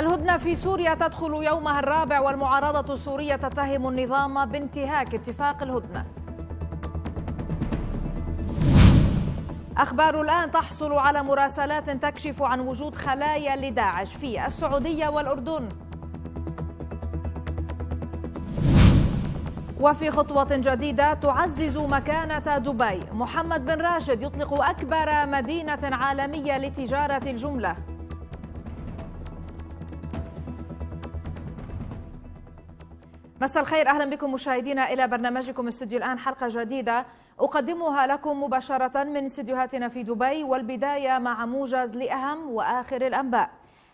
الهدنة في سوريا تدخل يومها الرابع والمعارضة السورية تتهم النظام بانتهاك اتفاق الهدنة. أخبار الآن تحصل على مراسلات تكشف عن وجود خلايا لداعش في السعودية والأردن. وفي خطوة جديدة تعزز مكانة دبي. محمد بن راشد يطلق أكبر مدينة عالمية لتجارة الجملة. مساء الخير أهلا بكم مشاهدينا إلى برنامجكم استوديو الآن حلقة جديدة. أقدمها لكم مباشرة من استديوهاتنا في دبي والبداية مع موجز لأهم وآخر الأنباء.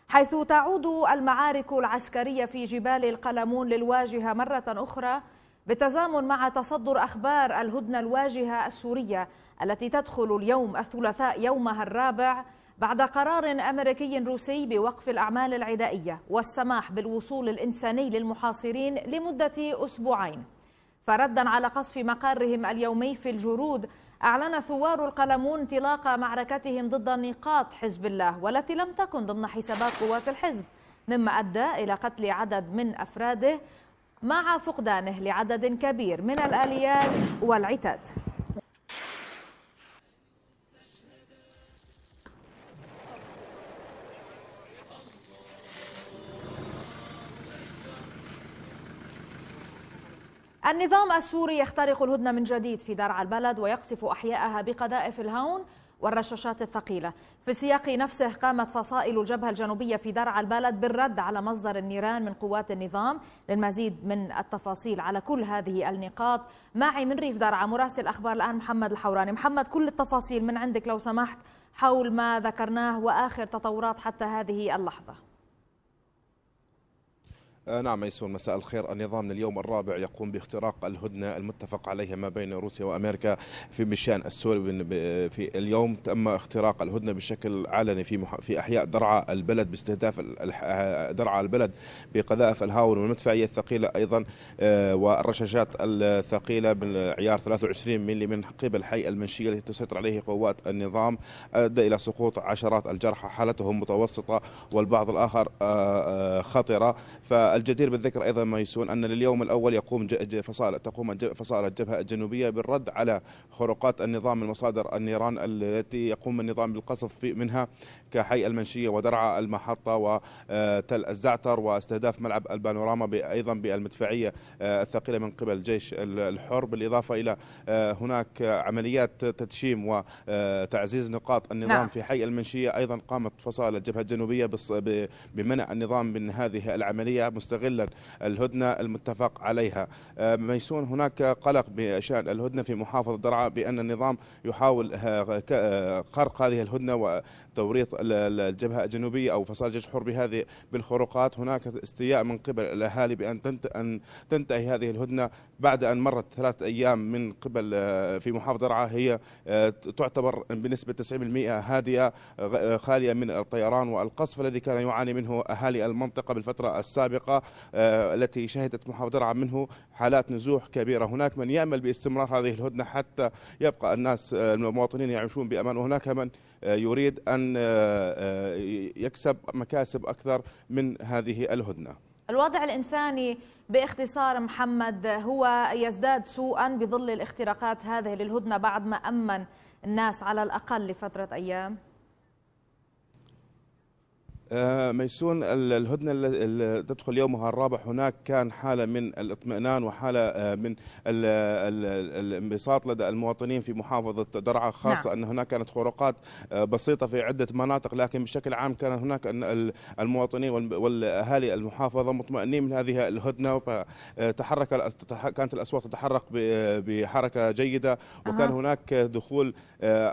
حيث تعود المعارك العسكرية في جبال القلمون للواجهة مرة أخرى بالتزامن مع تصدر أخبار الهدنة الواجهة السورية التي تدخل اليوم الثلاثاء يومها الرابع بعد قرار أمريكي روسي بوقف الأعمال العدائية والسماح بالوصول الإنساني للمحاصرين لمدة أسبوعين. فردا على قصف مقرهم اليومي في الجرود أعلن ثوار القلمون انطلاق معركتهم ضد نقاط حزب الله والتي لم تكن ضمن حسابات قوات الحزب مما أدى إلى قتل عدد من أفراده مع فقدانه لعدد كبير من الآليات والعتاد. النظام السوري يخترق الهدنة من جديد في درعا البلد ويقصف أحياءها بقذائف الهون والرشاشات الثقيلة. في السياق نفسه قامت فصائل الجبهة الجنوبية في درعا البلد بالرد على مصدر النيران من قوات النظام. للمزيد من التفاصيل على كل هذه النقاط. معي من ريف درعا مراسل أخبار الآن محمد الحوراني. محمد كل التفاصيل من عندك لو سمحت حول ما ذكرناه وآخر تطورات حتى هذه اللحظة. نعم ميسون مساء الخير. النظام اليوم الرابع يقوم باختراق الهدنة المتفق عليها ما بين روسيا وأمريكا في مشان السوري. في اليوم تم اختراق الهدنة بشكل علني في في أحياء درعا البلد باستهداف آه، درعا البلد بقذائف الهاون والمدفعية الثقيلة أيضا آه، والرشاشات الثقيلة بالعيار 23 ملي من قبل حي المنشية التي تسيطر عليه قوات النظام. أدى إلى سقوط عشرات الجرحى حالتهم متوسطة والبعض الآخر خطرة. ف الجدير بالذكر أيضا ميسون أن لليوم الأول يقوم فصائل تقوم فصائل الجبهة الجنوبية بالرد على خروقات النظام المصادر النيران التي يقوم النظام بالقصف منها كحي المنشية ودرعا المحطة وتل الزعتر واستهداف ملعب البانوراما أيضا بالمدفعية آه، الثقيلة من قبل الجيش الحر بالإضافة إلى آه، هناك عمليات تدشيم وتعزيز نقاط النظام نعم. في حي المنشية. أيضا قامت فصائل الجبهة الجنوبية بمنع النظام من هذه العملية. مستغلا الهدنة المتفق عليها. آه، ميسون هناك قلق بشأن الهدنة في محافظة درعا بأن النظام يحاول آه، آه، خرق هذه الهدنة وتوريط الجبهة الجنوبية أو فصائل الجيش الحر بهذه بالخروقات. هناك استياء من قبل الأهالي بأن أن تنتهي هذه الهدنة بعد أن مرت ثلاث أيام من قبل في محافظة درعا. هي تعتبر بنسبة 90% هادئة خالية من الطيران والقصف الذي كان يعاني منه أهالي المنطقة بالفترة السابقة. آه، التي شهدت محافظة منه حالات نزوح كبيرة. هناك من يأمل باستمرار هذه الهدنة حتى يبقى الناس آه، المواطنين يعيشون بأمان. وهناك من آه، يريد أن يكسب مكاسب أكثر من هذه الهدنة. الوضع الإنساني باختصار محمد هو يزداد سوءا بظل الاختراقات هذه للهدنة بعد ما أمن الناس على الأقل لفترة أيام. آه، ميسون الهدنة اللي تدخل يومها الرابع هناك كان حالة من الاطمئنان وحالة آه، من الانبساط لدى المواطنين في محافظة درعا خاصة نعم. أن هناك كانت خروقات آه، بسيطة في عدة مناطق لكن بشكل عام كان هناك أن المواطنين والأهالي المحافظة مطمئنين من هذه الهدنة فتحرك كانت الأصوات تتحرك بحركة جيدة وكان. هناك دخول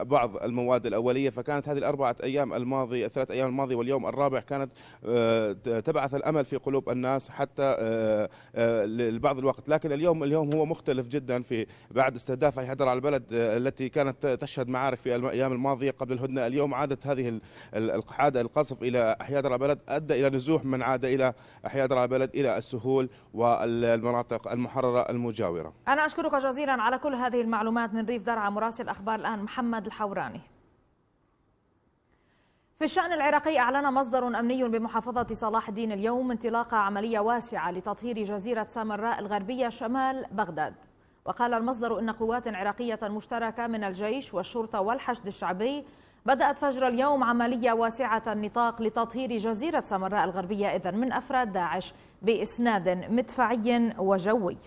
بعض المواد الأولية فكانت هذه الأربعة أيام الماضيه الثلاث أيام الماضيه واليوم الرابع كانت آه، تبعث الأمل في قلوب الناس حتى آه، آه، لبعض الوقت لكن اليوم اليوم هو مختلف جدا في بعد استهداف حدر على البلد التي كانت تشهد معارك في الأيام الماضية قبل الهدنة اليوم عادت هذه القحاده القصف إلى احياء درع البلد أدى إلى نزوح من عاد إلى احياء درع البلد إلى السهول والمناطق المحررة المجاورة. أنا أشكرك جزيلا على كل هذه المعلومات من ريف درعا مراسل أخبار الآن محمد الحوراني. في الشأن العراقي أعلن مصدر أمني بمحافظة صلاح الدين اليوم انطلاق عملية واسعة لتطهير جزيرة سامراء الغربية شمال بغداد وقال المصدر إن قوات عراقية مشتركة من الجيش والشرطة والحشد الشعبي بدأت فجر اليوم عملية واسعة النطاق لتطهير جزيرة سامراء الغربية إذن من أفراد داعش بإسناد مدفعي وجوي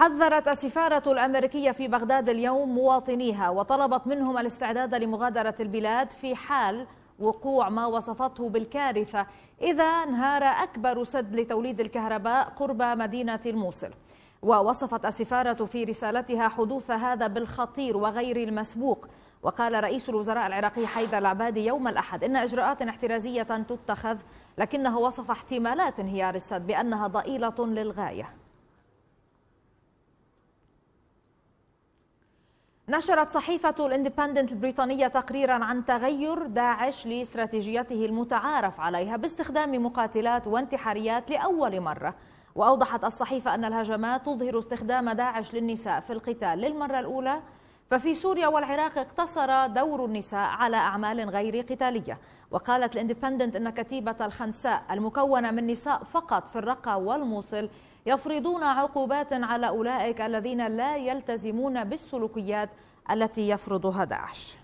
حذرت السفارة الأمريكية في بغداد اليوم مواطنيها وطلبت منهم الاستعداد لمغادرة البلاد في حال وقوع ما وصفته بالكارثة. إذا انهار أكبر سد لتوليد الكهرباء قرب مدينة الموصل. ووصفت السفارة في رسالتها حدوث هذا بالخطير وغير المسبوق. وقال رئيس الوزراء العراقي حيدر العبادي يوم الأحد إن إجراءات احترازية تتخذ لكنه وصف احتمالات انهيار السد بأنها ضئيلة للغاية. نشرت صحيفة الإندبندنت البريطانية تقريرا عن تغير داعش لاستراتيجيته المتعارف عليها باستخدام مقاتلات وانتحاريات لأول مرة. وأوضحت الصحيفة أن الهجمات تظهر استخدام داعش للنساء في القتال للمرة الأولى. ففي سوريا والعراق اقتصر دور النساء على أعمال غير قتالية. وقالت الإندبندنت أن كتيبة الخنساء المكونة من نساء فقط في الرقة والموصل يفرضون عقوبات على أولئك الذين لا يلتزمون بالسلوكيات التي يفرضها داعش.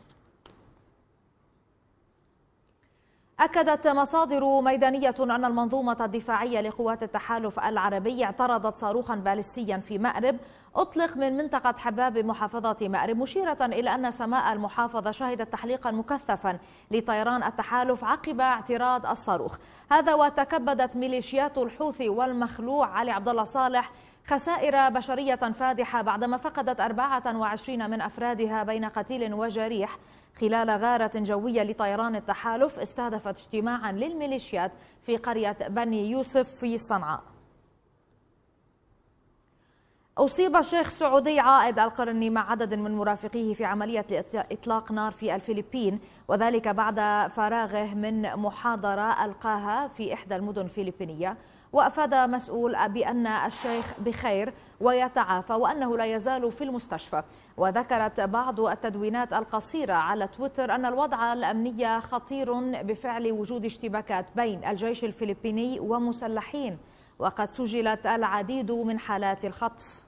أكدت مصادر ميدانية أن المنظومة الدفاعية لقوات التحالف العربي اعترضت صاروخا باليستيا في مأرب أطلق من منطقة حباب بمحافظة مأرب مشيرة إلى أن سماء المحافظة شهدت تحليقا مكثفا لطيران التحالف عقب اعتراض الصاروخ. هذا وتكبدت ميليشيات الحوثي والمخلوع علي عبد الله صالح خسائر بشرية فادحة بعدما فقدت 24 من أفرادها بين قتيل وجريح. خلال غارة جوية لطيران التحالف استهدفت اجتماعا للميليشيات في قرية بني يوسف في صنعاء. أصيب شيخ سعودي عائد القرني مع عدد من مرافقيه في عملية إطلاق نار في الفلبين وذلك بعد فراغه من محاضرة ألقاها في إحدى المدن الفلبينية. وأفاد مسؤول بأن الشيخ بخير ويتعافى وأنه لا يزال في المستشفى. وذكرت بعض التدوينات القصيرة على تويتر أن الوضع الأمني خطير بفعل وجود اشتباكات بين الجيش الفلبيني ومسلحين وقد سجلت العديد من حالات الخطف.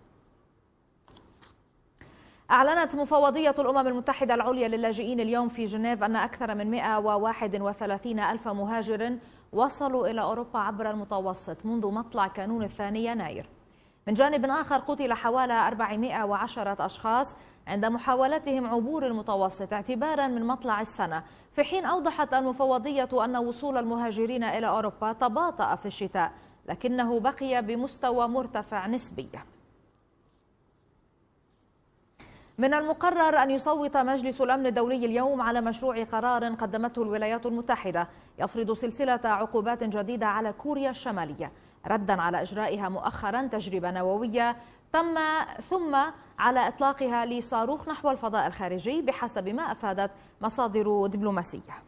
أعلنت مفوضية الأمم المتحدة العليا للاجئين اليوم في جنيف أن أكثر من 131 ألف مهاجر وصلوا إلى أوروبا عبر المتوسط منذ مطلع كانون الثاني يناير. من جانب آخر قتل حوالي 410 أشخاص عند محاولتهم عبور المتوسط اعتبارا من مطلع السنة في حين أوضحت المفوضية أن وصول المهاجرين إلى أوروبا تباطأ في الشتاء لكنه بقي بمستوى مرتفع نسبيا. من المقرر أن يصوت مجلس الأمن الدولي اليوم على مشروع قرار قدمته الولايات المتحدة يفرض سلسلة عقوبات جديدة على كوريا الشمالية. ردا على إجرائها مؤخرا تجربة نووية تم ثم على إطلاقها لصاروخ نحو الفضاء الخارجي بحسب ما أفادت مصادر دبلوماسية.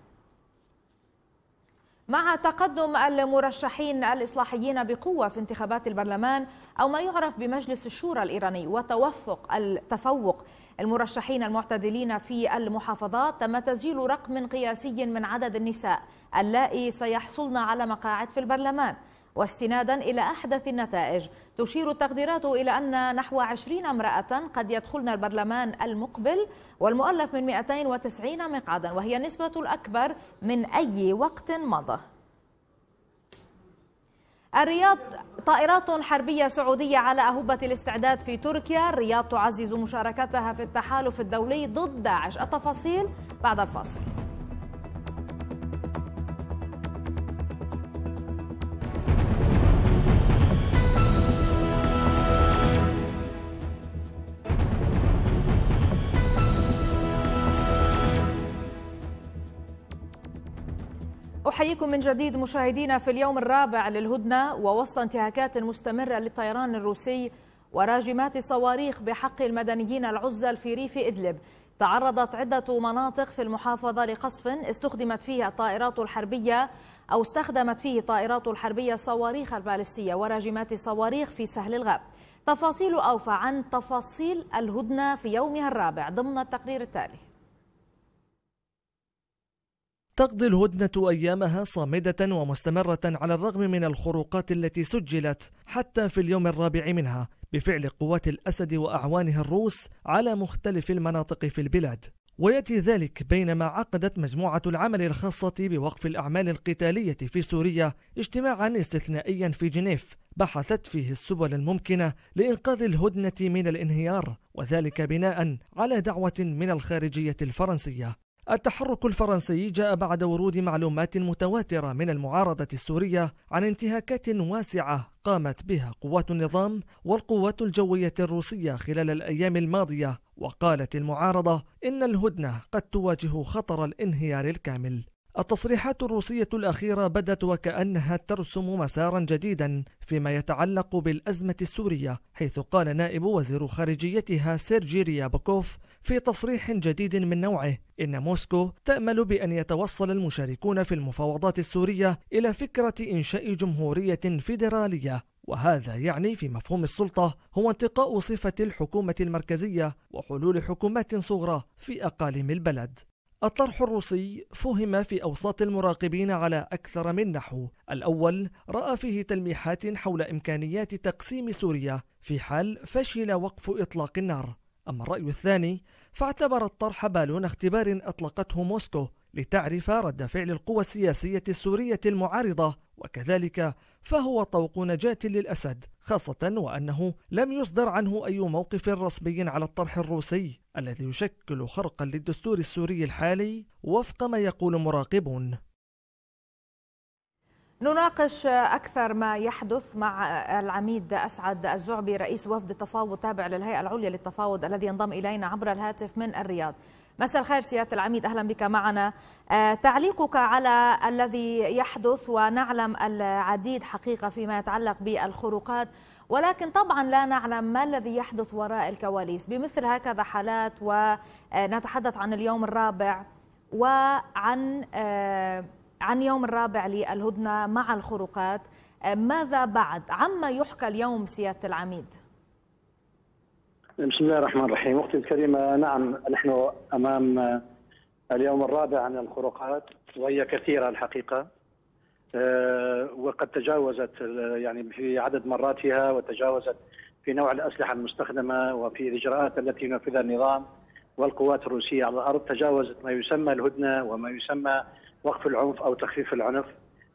مع تقدم المرشحين الإصلاحيين بقوة في انتخابات البرلمان أو ما يعرف بمجلس الشورى الإيراني وتوفق التفوق. المرشحين المعتدلين في المحافظات تم تسجيل رقم قياسي من عدد النساء. اللائي سيحصلن على مقاعد في البرلمان. واستنادا إلى أحدث النتائج. تشير التقديرات إلى أن نحو 20 امرأة قد يدخلن البرلمان المقبل والمؤلف من 290 مقعدا وهي النسبة الأكبر من أي وقت مضى. الرياض طائرات حربية سعودية على أهبة الاستعداد في تركيا. الرياض تعزز مشاركتها في التحالف الدولي ضد داعش. التفاصيل بعد الفاصل. أحييكم من جديد مشاهدينا في اليوم الرابع للهدنة ووسط انتهاكات مستمرة للطيران الروسي وراجمات صواريخ بحق المدنيين العزل في ريف إدلب. تعرضت عدة مناطق في المحافظة لقصف استخدمت فيها الطائرات الحربية أو استخدمت فيه طائرات الحربية صواريخ البالستية وراجمات الصواريخ في سهل الغاب. تفاصيل أوفى عن تفاصيل الهدنة في يومها الرابع ضمن التقرير التالي. تقضي الهدنة أيامها صامدة ومستمرة على الرغم من الخروقات التي سجلت حتى في اليوم الرابع منها بفعل قوات الأسد وأعوانه الروس على مختلف المناطق في البلاد. ويأتي ذلك بينما عقدت مجموعة العمل الخاصة بوقف الأعمال القتالية في سوريا اجتماعا استثنائيا في جنيف بحثت فيه السبل الممكنة لإنقاذ الهدنة من الانهيار وذلك بناء على دعوة من الخارجية الفرنسية. التحرك الفرنسي جاء بعد ورود معلومات متواترة من المعارضة السورية عن انتهاكات واسعة قامت بها قوات النظام والقوات الجوية الروسية خلال الأيام الماضية. وقالت المعارضة إن الهدنة قد تواجه خطر الانهيار الكامل. التصريحات الروسية الأخيرة بدت وكأنها ترسم مسارا جديدا فيما يتعلق بالأزمة السورية حيث قال نائب وزير خارجيتها سيرجي ريابوكوف في تصريح جديد من نوعه. إن موسكو تأمل بأن يتوصل المشاركون في المفاوضات السورية إلى فكرة إنشاء جمهورية فيدرالية. وهذا يعني في مفهوم السلطة هو انتقاء صفة الحكومة المركزية وحلول حكومات صغرى في أقاليم البلد. الطرح الروسي فهم في أوساط المراقبين على أكثر من نحو. الأول رأى فيه تلميحات حول إمكانيات تقسيم سوريا في حال فشل وقف إطلاق النار. أما الرأي الثاني فاعتبر الطرح بالون اختبار أطلقته موسكو لتعرف رد فعل القوى السياسية السورية المعارضة وكذلك فهو طوق نجاة للأسد خاصة وأنه لم يصدر عنه أي موقف رسمي على الطرح الروسي الذي يشكل خرقا للدستور السوري الحالي وفق ما يقول مراقبون. نناقش أكثر ما يحدث مع العميد أسعد الزعبي رئيس وفد التفاوض تابع للهيئة العليا للتفاوض الذي ينضم إلينا عبر الهاتف من الرياض. مساء الخير سيادة العميد أهلا بك معنا. آه، تعليقك على الذي يحدث ونعلم العديد حقيقة فيما يتعلق بالخروقات ولكن طبعا لا نعلم ما الذي يحدث وراء الكواليس. بمثل هكذا حالات ونتحدث عن اليوم الرابع وعن آه، عن يوم الرابع للهدنة مع الخروقات آه، ماذا بعد؟ عما يحكى اليوم سيادة العميد؟ بسم الله الرحمن الرحيم. أختي الكريمة نعم نحن أمام اليوم الرابع عن الخروقات وهي كثيرة الحقيقة آه، وقد تجاوزت يعني في عدد مراتها وتجاوزت في نوع الأسلحة المستخدمة وفي الإجراءات التي ينفذها النظام والقوات الروسية على الأرض تجاوزت ما يسمى الهدنة وما يسمى وقف العنف أو تخفيف العنف.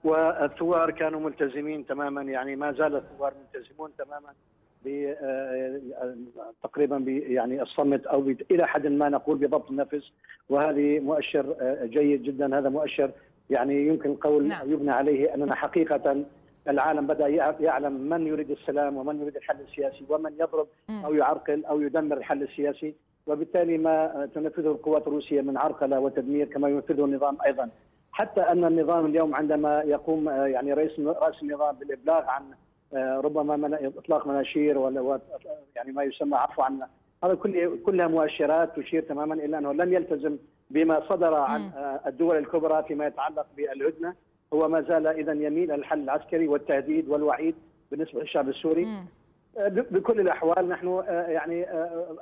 والثوار كانوا ملتزمين تماما يعني ما زال الثوار ملتزمون تماما آه، تقريبا يعني الصمت أو إلى حد ما نقول بضبط النفس. وهذه مؤشر آه، جيد جدا. هذا مؤشر يعني يمكن القول نعم. يبنى عليه أننا حقيقة العالم بدأ يعلم من يريد السلام ومن يريد الحل السياسي ومن يضرب أو يعرقل أو يدمر الحل السياسي. وبالتالي ما تنفذه القوات الروسية من عرقلة وتدمير كما ينفذه النظام أيضا. حتى أن النظام اليوم عندما يقوم آه، يعني رئيس راس النظام بالإبلاغ عن آه، ربما من إطلاق مناشير ولا يعني ما يسمى عفوا عن هذا كل كلها مؤشرات تشير تماما إلى أنه لم يلتزم بما صدر عن آه، الدول الكبرى فيما يتعلق بالهدنة. هو ما زال اذا يميل الحل العسكري والتهديد والوعيد بالنسبة للشعب السوري. بكل الأحوال نحن يعني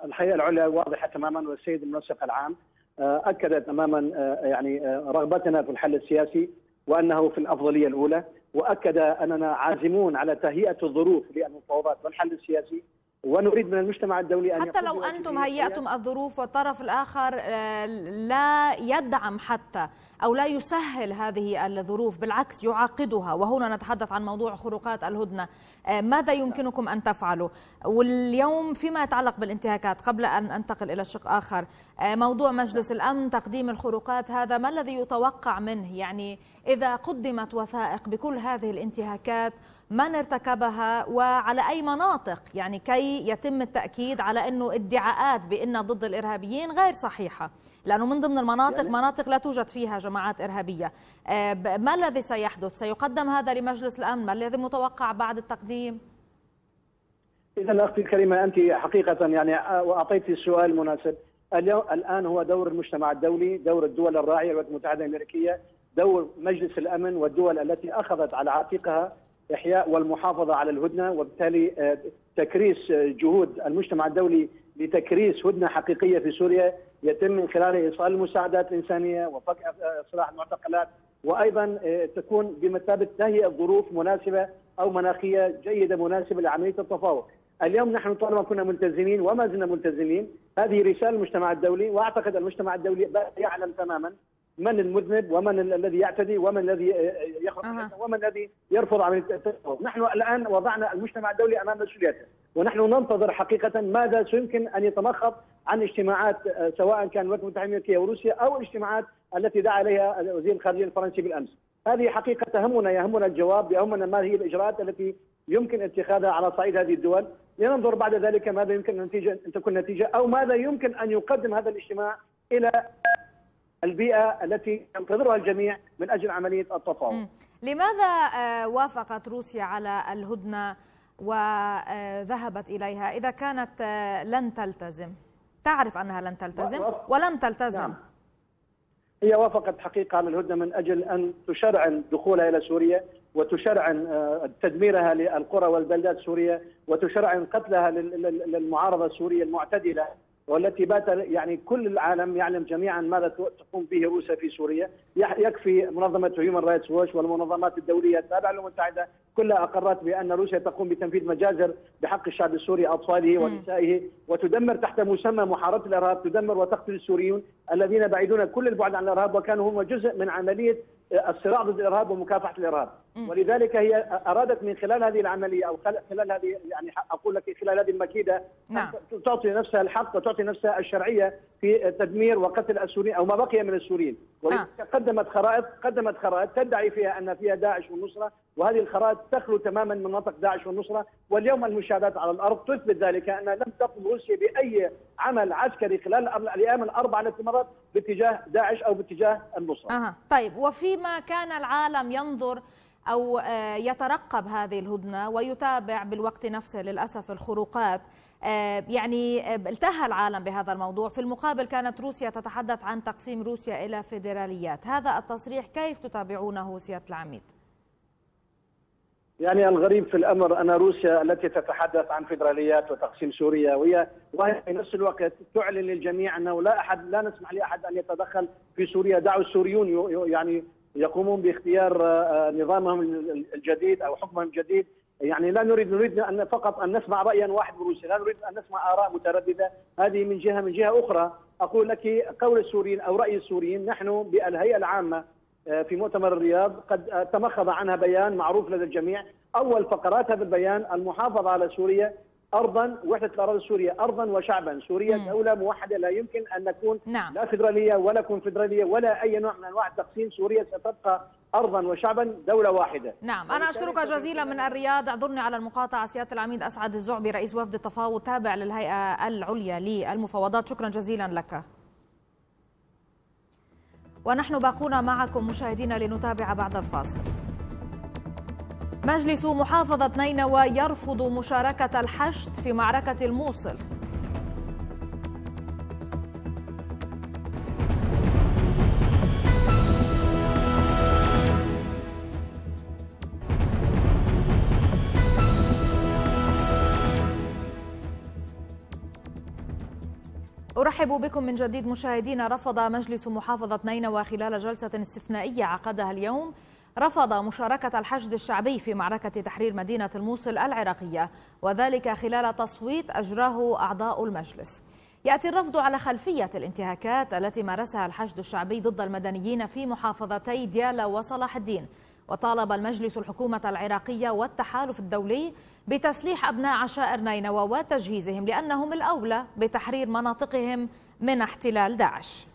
الهيئه العليا واضحة تماما والسيد المنسق العام. اكد تماما يعني رغبتنا في الحل السياسي وأنه في الأفضلية الأولى وأكد أننا عازمون على تهيئة الظروف للمفاوضات والحل السياسي ونريد من المجتمع الدولي أن حتى لو أنتم هيأتم الظروف والطرف الآخر آه، لا يدعم حتى أو لا يسهل هذه الظروف بالعكس يعقدها وهنا نتحدث عن موضوع خروقات الهدنة. آه، ماذا يمكنكم أن تفعلوا؟ واليوم فيما يتعلق بالانتهاكات قبل أن أنتقل إلى شق آخر آه، موضوع مجلس الأمن تقديم الخروقات هذا ما الذي يتوقع منه؟ يعني إذا قدمت وثائق بكل هذه الانتهاكات من ارتكبها وعلى أي مناطق؟ يعني كي يتم التأكيد على أنه ادعاءات بأن ضد الإرهابيين غير صحيحة لأنه من ضمن المناطق يعني؟ مناطق لا توجد فيها جماعات إرهابية. آه، ما الذي سيحدث؟ سيقدم هذا لمجلس الأمن. ما الذي متوقع بعد التقديم؟ إذا أختي الكريمة أنت حقيقة يعني آه، وأعطيتي السؤال المناسب اليوم الآن هو دور المجتمع الدولي دور الدول الراعية الولايات المتحدة الأمريكية دور مجلس الأمن والدول التي أخذت على عاتقها إحياء والمحافظة على الهدنة وبالتالي آه، تكريس آه، جهود المجتمع الدولي لتكريس هدنة حقيقية في سوريا يتم من خلال إيصال المساعدات الانسانيه وفك سلاح المعتقلات وأيضا تكون بمثابة تهيئة ظروف مناسبة أو مناخية جيدة مناسبة لعملية التفاوض. اليوم نحن طالما كنا ملتزمين وما زلنا ملتزمين هذه رسالة المجتمع الدولي وأعتقد المجتمع الدولي يعلم تماما من المذنب ومن الذي يعتدي ومن الذي يخرج أه. ومن الذي يرفض عمليه التفاوض، نحن الآن وضعنا المجتمع الدولي أمام مسؤوليته، ونحن ننتظر حقيقة ماذا سيمكن أن يتمخض عن اجتماعات سواء كان الولايات المتحدة الأمريكية وروسيا أو الاجتماعات التي دعا إليها وزير الخارجية الفرنسي بالأمس. هذه حقيقة تهمنا يهمنا الجواب يهمنا ما هي الإجراءات التي يمكن اتخاذها على صعيد هذه الدول لننظر بعد ذلك ماذا يمكن النتيجه أن تكون نتيجه أو ماذا يمكن أن يقدم هذا الاجتماع إلى البيئة التي ينتظرها الجميع من أجل عملية التفاوض. لماذا وافقت روسيا على الهدنة وذهبت إليها إذا كانت لن تلتزم؟ تعرف أنها لن تلتزم ولم تلتزم. نعم. هي وافقت حقيقة على الهدنة من أجل أن تشرعن دخولها إلى سوريا وتشرعن تدميرها للقرى والبلدات السوريه وتشرعن قتلها للمعارضة السورية المعتدلة والتي بات يعني كل العالم يعلم جميعا ماذا تقوم به روسيا في سوريا. يكفي منظمة هيومن رايتس ووش والمنظمات الدولية التابعة للامم المتحده كلها أقرت بأن روسيا تقوم بتنفيذ مجازر بحق الشعب السوري أطفاله ونسائه وتدمر تحت مسمى محاربة الإرهاب تدمر وتقتل السوريون الذين بعيدون كل البعد عن الإرهاب وكانوا هم جزء من عملية الصراع ضد الإرهاب ومكافحة الإرهاب. ولذلك هي أرادت من خلال هذه العملية أو خلال هذه يعني أقول لك خلال هذه المكيدة نعم. تعطي نفسها الحق وتعطي نفسها الشرعية في تدمير وقتل السوريين أو ما بقي من السوريين ولذلك نعم. قدمت خرائط قدمت خرائط تدعي فيها أن فيها داعش والنصرة وهذه الخرائط تخلو تماما من منطق داعش والنصرة واليوم المشاهدات على الأرض تثبت ذلك أن لم تقم روسيا بأي عمل عسكري خلال الأيام الاربعه التي مرت باتجاه داعش أو باتجاه النصرة. أه. طيب وفيما كان العالم ينظر أو آه، يترقب هذه الهدنة ويتابع بالوقت نفسه للأسف الخروقات. آه، يعني آه، التهى العالم بهذا الموضوع. في المقابل كانت روسيا تتحدث عن تقسيم روسيا إلى فيدراليات. هذا التصريح كيف تتابعونه سيادة العميد؟ يعني الغريب في الأمر أن روسيا التي تتحدث عن فيدراليات وتقسيم سوريا وهي وهي في نفس الوقت تعلن للجميع أنه لا أحد لا نسمح لأحد أن يتدخل في سوريا. دعوا السوريون يعني يقومون باختيار آه، نظامهم الجديد أو حكمهم الجديد. يعني لا نريد نريد أن فقط أن نسمع رايا واحد بروسيا، لا نريد أن نسمع آراء مترددة، هذه من جهة من جهة أخرى أقول لك قول السوريين أو رأي السوريين نحن بالهيئة العامة آه، في مؤتمر الرياض قد آه، تمخض عنها بيان معروف لدى الجميع. أول فقرات هذا البيان المحافظة على سوريا ارضا وحده الاراضي السوريه ارضا وشعبا، سوريا مم. دولة موحدة لا يمكن أن نكون نعم. لا فدراليه ولا كونفدراليه ولا أي نوع من أنواع التقسيم، سوريا ستبقى ارضا وشعبا دولة واحدة. نعم، أنا أشكرك جزيلا من الرياض، اعذرني على المقاطعة سيادة العميد أسعد الزعبي رئيس وفد التفاوض تابع للهيئة العليا للمفاوضات، شكرا جزيلا لك. ونحن باقون معكم مشاهدينا لنتابع بعد الفاصل. مجلس محافظة نينوى يرفض مشاركة الحشد في معركة الموصل. أرحب بكم من جديد مشاهدينا رفض مجلس محافظة نينوى خلال جلسة استثنائية عقدها اليوم رفض مشاركة الحشد الشعبي في معركة تحرير مدينة الموصل العراقية وذلك خلال تصويت أجراه أعضاء المجلس. يأتي الرفض على خلفية الانتهاكات التي مارسها الحشد الشعبي ضد المدنيين في محافظتي ديالا وصلاح الدين. وطالب المجلس الحكومة العراقية والتحالف الدولي بتسليح أبناء عشائر نينوى وتجهيزهم لأنهم الأولى بتحرير مناطقهم من احتلال داعش.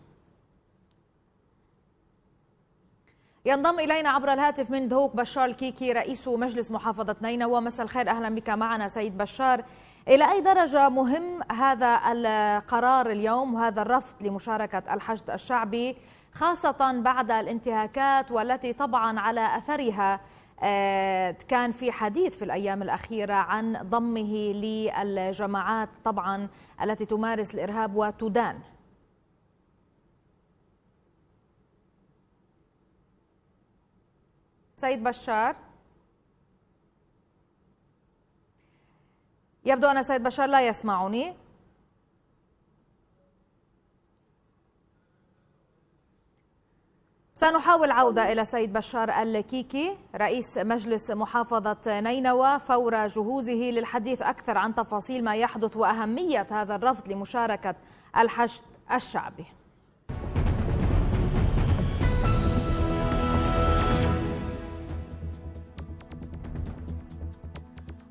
ينضم إلينا عبر الهاتف من دهوك بشار الكيكي رئيس مجلس محافظة نينوى. مساء الخير أهلا بك معنا سيد بشار. إلى أي درجة مهم هذا القرار اليوم وهذا الرفض لمشاركة الحشد الشعبي خاصة بعد الانتهاكات والتي طبعا على أثرها آه، كان في حديث في الأيام الأخيرة عن ضمه للجماعات طبعا التي تمارس الإرهاب وتدان؟ سيد بشار. يبدو أن سيد بشار لا يسمعني. سنحاول عودة إلى سيد بشار الكيكي رئيس مجلس محافظة نينوى فور جهوزه للحديث أكثر عن تفاصيل ما يحدث وأهمية هذا الرفض لمشاركة الحشد الشعبي.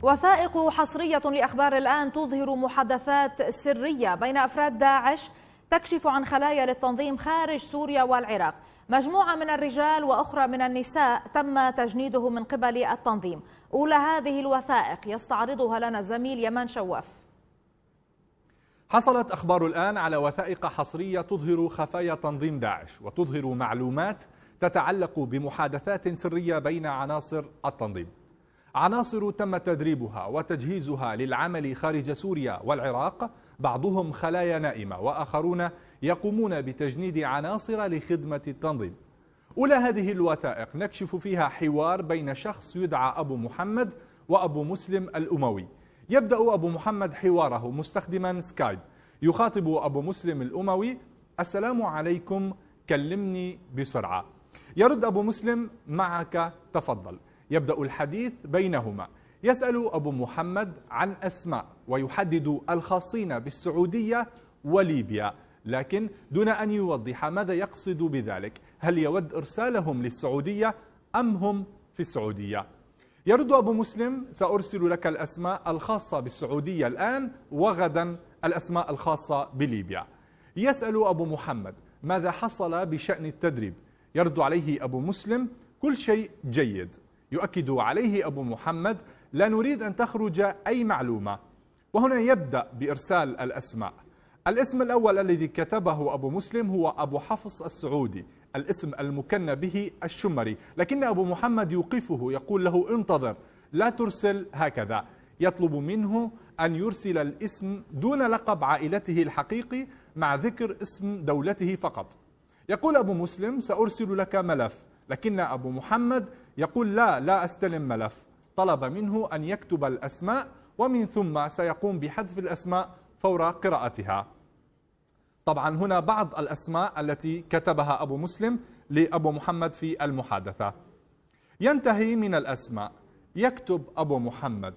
وثائق حصرية لأخبار الآن تظهر محادثات سرية بين أفراد داعش تكشف عن خلايا للتنظيم خارج سوريا والعراق. مجموعة من الرجال وأخرى من النساء تم تجنيده من قبل التنظيم. أولى هذه الوثائق يستعرضها لنا الزميل يمان شواف. حصلت أخبار الآن على وثائق حصرية تظهر خفايا تنظيم داعش وتظهر معلومات تتعلق بمحادثات سرية بين عناصر التنظيم. عناصر تم تدريبها وتجهيزها للعمل خارج سوريا والعراق بعضهم خلايا نائمة وآخرون يقومون بتجنيد عناصر لخدمة التنظيم. أولى هذه الوثائق نكشف فيها حوار بين شخص يدعى أبو محمد وأبو مسلم الأموي. يبدأ أبو محمد حواره مستخدما سكايب. يخاطب أبو مسلم الأموي السلام عليكم كلمني بسرعة. يرد أبو مسلم معك تفضل. يبدأ الحديث بينهما. يسأل أبو محمد عن أسماء ويحدد الخاصين بالسعودية وليبيا لكن دون أن يوضح ماذا يقصد بذلك هل يود إرسالهم للسعودية أم هم في السعودية؟ يرد أبو مسلم سأرسل لك الأسماء الخاصة بالسعودية الآن وغدا الأسماء الخاصة بليبيا. يسأل أبو محمد ماذا حصل بشأن التدريب؟ يرد عليه أبو مسلم كل شيء جيد. يؤكد عليه أبو محمد لا نريد أن تخرج أي معلومة. وهنا يبدأ بإرسال الأسماء. الاسم الأول الذي كتبه أبو مسلم هو أبو حفص السعودي الاسم المكنى به الشمري. لكن أبو محمد يوقفه يقول له انتظر لا ترسل هكذا. يطلب منه أن يرسل الاسم دون لقب عائلته الحقيقي مع ذكر اسم دولته فقط. يقول أبو مسلم سأرسل لك ملف لكن أبو محمد يقول لا لا أستلم ملف. طلب منه أن يكتب الأسماء ومن ثم سيقوم بحذف الأسماء فور قراءتها. طبعا هنا بعض الأسماء التي كتبها أبو مسلم لأبو محمد في المحادثة. ينتهي من الأسماء. يكتب أبو محمد.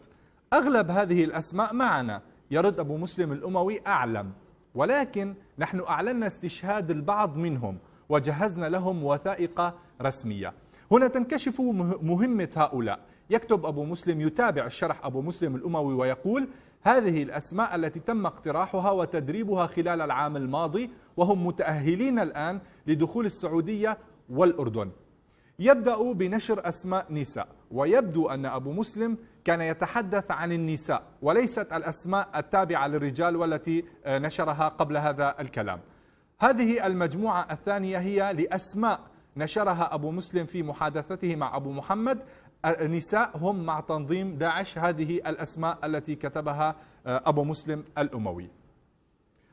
أغلب هذه الأسماء معنا. يرد أبو مسلم الأموي أعلم. ولكن نحن أعلنا استشهاد البعض منهم وجهزنا لهم وثائق رسمية. هنا تنكشف مهمة هؤلاء. يكتب أبو مسلم يتابع الشرح أبو مسلم الأموي ويقول هذه الأسماء التي تم اقتراحها وتدريبها خلال العام الماضي وهم متأهلين الآن لدخول السعودية والأردن. يبدأ بنشر أسماء نساء ويبدو أن أبو مسلم كان يتحدث عن النساء وليست الأسماء التابعة للرجال والتي نشرها قبل هذا الكلام. هذه المجموعة الثانية هي لأسماء نشرها أبو مسلم في محادثته مع أبو محمد. النساء هم مع تنظيم داعش. هذه الأسماء التي كتبها آه، أبو مسلم الأموي.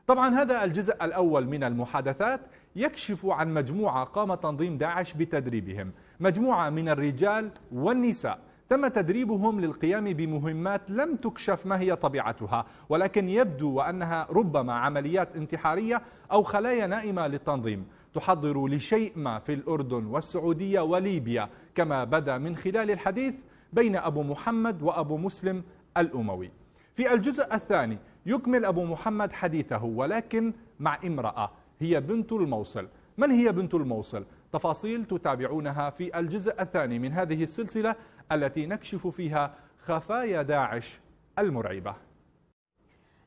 طبعا هذا الجزء الأول من المحادثات يكشف عن مجموعة قام تنظيم داعش بتدريبهم. مجموعة من الرجال والنساء تم تدريبهم للقيام بمهمات لم تكشف ما هي طبيعتها ولكن يبدو وأنها ربما عمليات انتحارية أو خلايا نائمة للتنظيم. تحضر لشيء ما في الأردن والسعودية وليبيا كما بدا من خلال الحديث بين أبو محمد وأبو مسلم الأموي. في الجزء الثاني يكمل أبو محمد حديثه ولكن مع امرأة هي بنت الموصل. من هي بنت الموصل؟ تفاصيل تتابعونها في الجزء الثاني من هذه السلسلة التي نكشف فيها خفايا داعش المرعبة.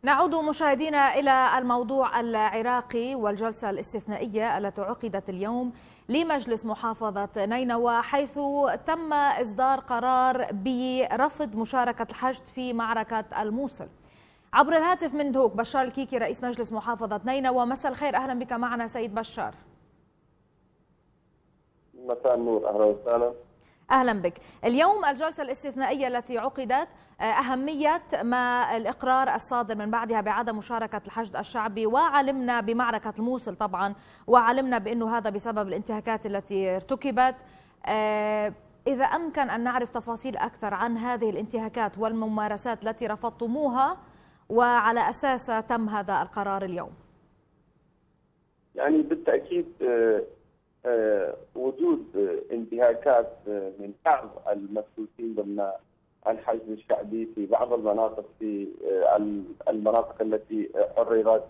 نعود مشاهدينا إلى الموضوع العراقي والجلسة الاستثنائية التي عقدت اليوم لمجلس محافظة نينوى حيث تم إصدار قرار برفض مشاركة الحشد في معركة الموصل. عبر الهاتف من دوك بشار الكيكي رئيس مجلس محافظة نينوى. مساء الخير. أهلا بك معنا سيد بشار. مساء النور. أهلا وسهلا. أهلا بك. اليوم الجلسة الاستثنائية التي عقدت آه، أهمية ما الإقرار الصادر من بعدها بعدم مشاركة الحشد الشعبي وعلمنا بمعركة الموصل طبعا وعلمنا بأنه هذا بسبب الانتهاكات التي ارتكبت. آه، إذا أمكن أن نعرف تفاصيل أكثر عن هذه الانتهاكات والممارسات التي رفضتموها وعلى أساسها تم هذا القرار اليوم. يعني بالتأكيد آه، وجود انتهاكات من بعض المسؤولين ضمن الحشد الشعبي في بعض المناطق في المناطق التي حررت.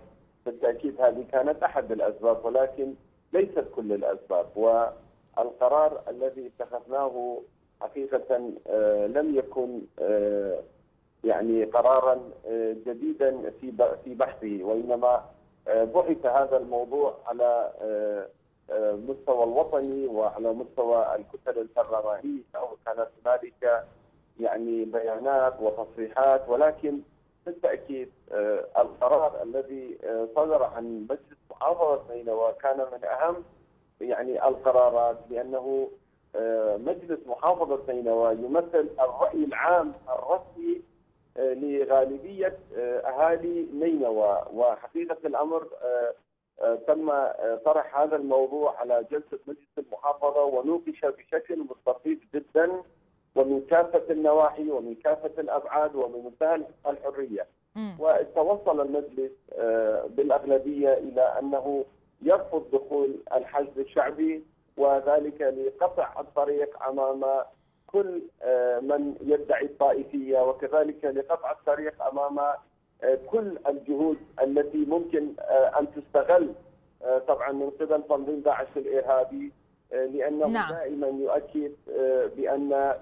بالتأكيد هذه كانت أحد الأسباب ولكن ليست كل الأسباب. والقرار الذي اتخذناه حقيقة آه، لم يكن آه، يعني قرارا آه، جديدا في في بحثه وإنما بحث هذا الموضوع على مستوى الوطني وعلى مستوى الكتل البرلمانية وكانت هنالك يعني بيانات وتصريحات ولكن بالتأكيد القرار الذي صدر عن مجلس محافظه نينوى كان من أهم يعني القرارات لأنه آه، مجلس محافظة نينوى يمثل الرأي العام الرسمي آه، لغالبية آه، أهالي نينوى. وحقيقة الأمر تم طرح هذا الموضوع على جلسة مجلس المحافظة ونوقش بشكل مستفيض جدا ومن كافة النواحي ومن كافة الأبعاد ومن منتهى الحرية. وتوصل المجلس بالأغلبية إلى أنه يرفض دخول الحشد الشعبي وذلك لقطع الطريق أمام كل آه، من يدعي الطائفية وكذلك لقطع الطريق أمام آه، كل الجهود التي ممكن آه، أن تستغل طبعا من قبل تنظيم داعش الإرهابي لأنه نعم. دائما يؤكد بأن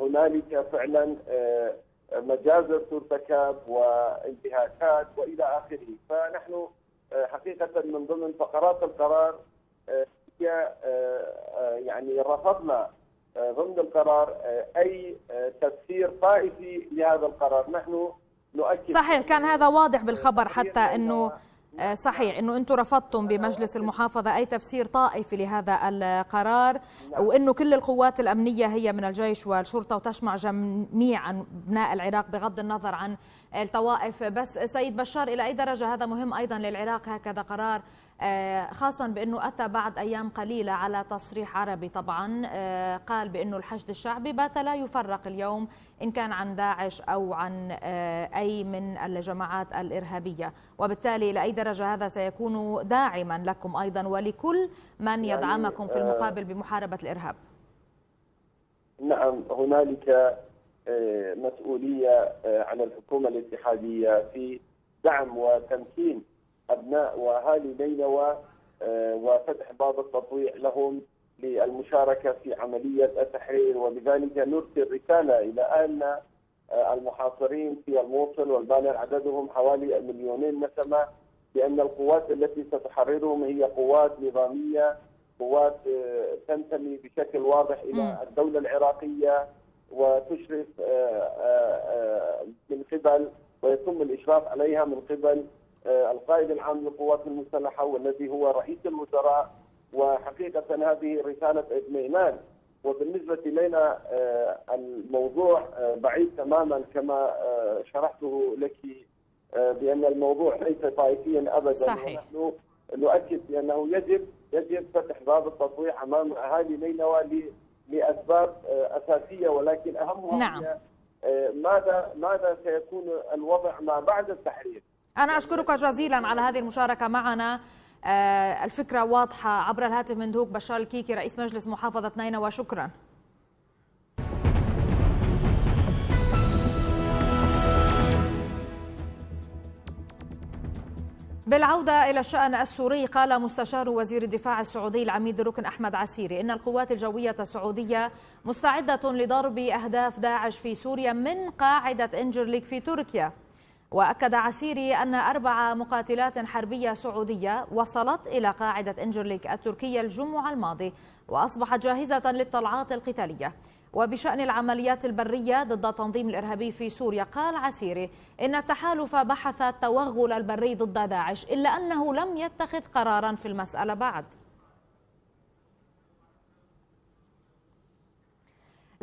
هنالك فعلا مجازر ترتكب وانتهاكات وإلى آخره فنحن حقيقة من ضمن فقرات القرار هي آه، آه، يعني رفضنا آه، ضمن القرار أي تفسير طائفي لهذا القرار. نحن نؤكد صحيح كان هذا واضح بالخبر حتى إنه صحيح إنه أنتم رفضتم بمجلس المحافظة أي تفسير طائفي لهذا القرار وإنه كل القوات الأمنية هي من الجيش والشرطة وتشمع جميع أبناء العراق بغض النظر عن الطوائف. بس سيد بشار إلى أي درجة هذا مهم أيضا للعراق هكذا قرار آه، خاصة بأنه أتى بعد أيام قليلة على تصريح عربي طبعا. آه، قال بأنه الحشد الشعبي بات لا يفرق اليوم إن كان عن داعش أو عن آه، أي من الجماعات الإرهابية. وبالتالي إلى أي درجة هذا سيكون داعما لكم أيضا ولكل من يعني، يدعمكم في المقابل بمحاربة الإرهاب. نعم هنالك مسؤولية على الحكومة الاتحادية في دعم وتمكين أبناء واهالي نينوى آه، وفتح باب التطويع لهم للمشاركة في عملية التحرير. وبذلك نرسل رسالة إلى أهلنا آه، المحاصرين في الموصل والبالغ عددهم حوالي مليونين نسمة بأن القوات التي ستحررهم هي قوات نظامية قوات آه، تنتمي بشكل واضح إلى الدولة العراقية وتشرف من قبل ويتم الإشراف عليها من قبل القائد العام للقوات المسلحة والذي هو رئيس الوزراء وحقيقة هذه رسالة اطمئنان وبالنسبة لنا آه، الموضوع آه، بعيد تماما كما شرحته لك بأن الموضوع ليس طائفيا ابدا صحيح. ونحن نؤكد بأنه يجب يجب فتح باب التطويع أمام أهالي نينوى لأسباب أساسية ولكن أهمها نعم. ماذا ماذا سيكون الوضع ما بعد التحرير أنا أشكرك جزيلا على هذه المشاركة معنا. آه، الفكرة واضحة عبر الهاتف من دوك بشار الكيكي رئيس مجلس محافظة نينوى. وشكرا بالعودة إلى الشأن السوري قال مستشار وزير الدفاع السعودي العميد ركن أحمد عسيري إن القوات الجوية السعودية مستعدة لضرب أهداف داعش في سوريا من قاعدة إنجرليك في تركيا. وأكد عسيري أن أربع مقاتلات حربية سعودية وصلت إلى قاعدة إنجرليك التركية الجمعة الماضي وأصبحت جاهزة للطلعات القتالية. وبشأن العمليات البرية ضد التنظيم الإرهابي في سوريا قال عسيري إن التحالف بحث التوغل البري ضد داعش إلا أنه لم يتخذ قرارا في المسألة بعد.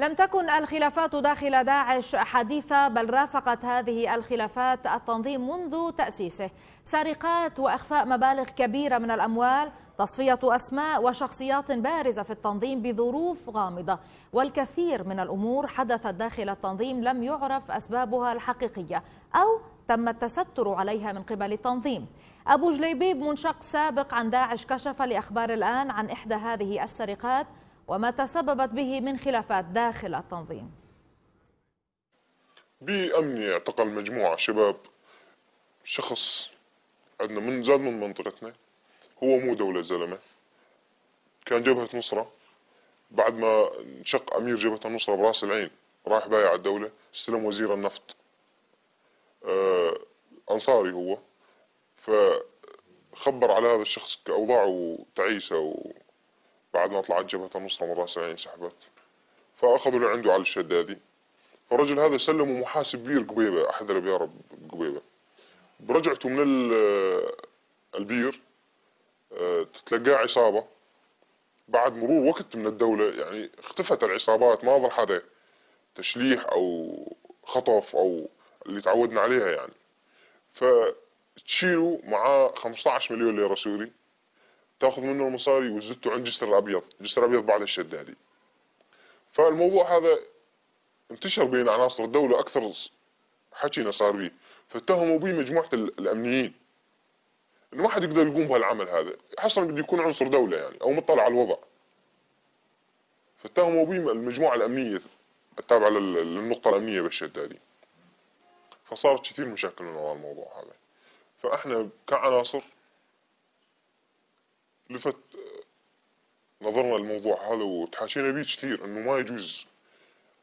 لم تكن الخلافات داخل داعش حديثة بل رافقت هذه الخلافات التنظيم منذ تأسيسه. سرقات وإخفاء مبالغ كبيرة من الأموال تصفية أسماء وشخصيات بارزة في التنظيم بظروف غامضة. والكثير من الأمور حدثت داخل التنظيم لم يعرف أسبابها الحقيقية أو تم التستر عليها من قبل التنظيم. أبو جليبيب منشق سابق عن داعش كشف لأخبار الآن عن إحدى هذه السرقات. وما تسببت به من خلافات داخل التنظيم. بأمني اعتقل مجموعة شباب. شخص عندنا من زاد من منطقتنا. هو مو دولة زلمة. كان جبهة نصرة. بعد ما انشق أمير جبهة النصرة برأس العين راح بايع الدولة استلم وزير النفط. آه أنصاري هو. فخبر على هذا الشخص أوضاعه تعيسة وبعد ما طلعت جبهة النصرة من راس العين سحبت فأخذوا اللي عنده على الشدادي فالرجل هذا سلمه محاسب بير قبيبة. أحد الأبيار قبيبة. برجعته من البير آه، تتلقاه عصابة. بعد مرور وقت من الدولة يعني اختفت العصابات ما ظل حدا تشليح أو خطف أو اللي تعودنا عليها يعني. فتشلحوا معاه 15 مليون ليرة سوري تاخذ منه المصاري وزدته عند جسر الأبيض جسر الأبيض بعد الشدادي فالموضوع هذا انتشر بين عناصر الدولة أكثر حكينا صار به فاتهموا به مجموعة الأمنيين. إنه ما حد يقدر يقوم بهالعمل هذا حصلا بده يكون عنصر دولة يعني أو مطلع على الوضع. فاتهموا به المجموعة الأمنية التابعة للنقطة الأمنية بالشدادي فصارت كثير مشاكل من وراء الموضوع هذا. فإحنا كعناصر لفت نظرنا للموضوع هذا وتحاشينا به كثير إنه ما يجوز.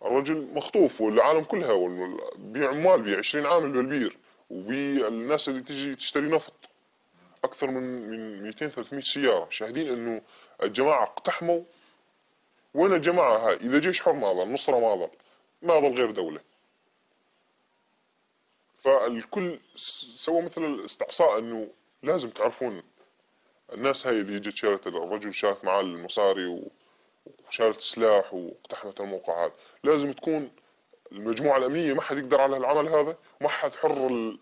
الرجل مخطوف والعالم كلها بيع مال بيع 20 عامل بالبير وبالناس اللي تجي تشتري نفط أكثر من من 200 300 سيارة. شاهدين إنه الجماعة اقتحموا. وين الجماعة هاي؟ إذا جيش حر ما ظل نصرة ما ظل ما ظل غير دولة. فالكل سوى مثل الاستعصاء إنه لازم تعرفون الناس هاي اللي جت شالت الرجل شالت معاه المصاري وشالت سلاح واقتحمت الموقع هذا. لازم تكون المجموعة الأمنية ما حد يقدر على العمل هذا وما حد حر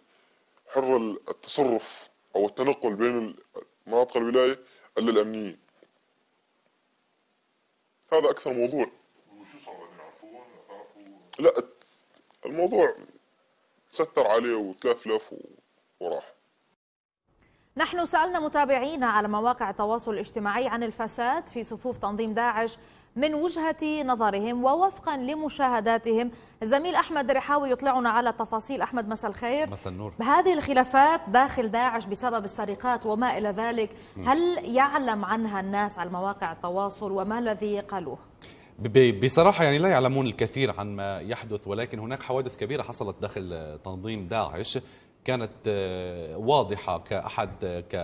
حر التصرف أو التنقل بين مناطق الولاية إلا الأمنيين. هذا أكثر موضوع. وشو صار؟ لا الموضوع تستر عليه وتلفلف وراح. نحن سألنا متابعينا على مواقع التواصل الاجتماعي عن الفساد في صفوف تنظيم داعش من وجهة نظرهم ووفقا لمشاهداتهم. الزميل أحمد رحاوي يطلعنا على تفاصيل. أحمد مساء الخير. مساء النور. هذه الخلافات داخل داعش بسبب السرقات وما إلى ذلك هل يعلم عنها الناس على مواقع التواصل وما الذي قالوه؟ بصراحة يعني لا يعلمون الكثير عن ما يحدث ولكن هناك حوادث كبيرة حصلت داخل تنظيم داعش. كانت آه، واضحة كأحد ك